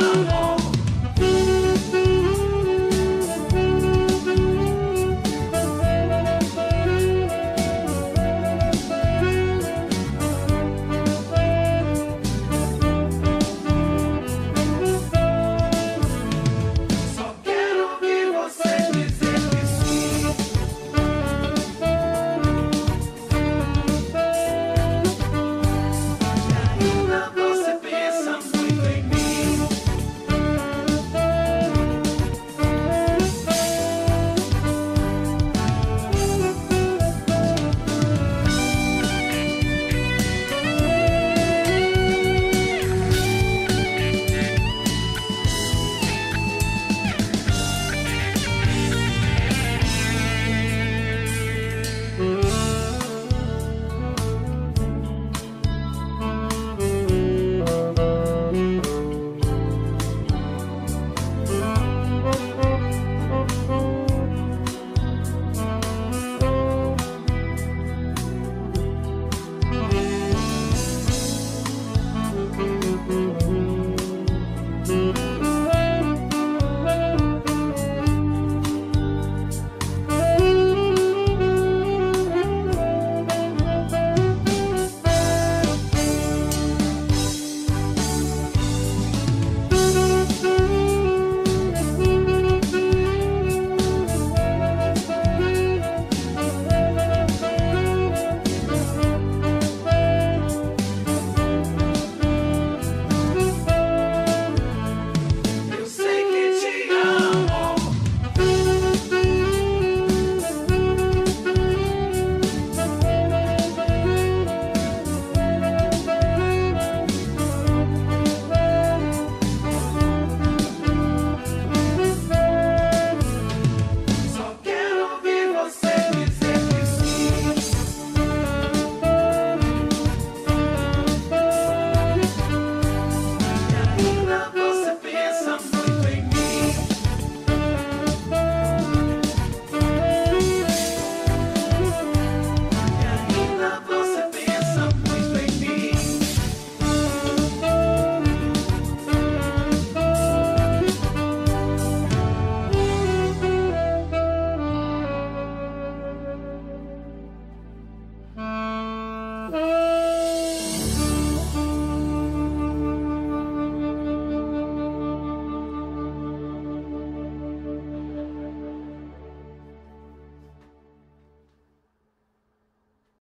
Hallelujah.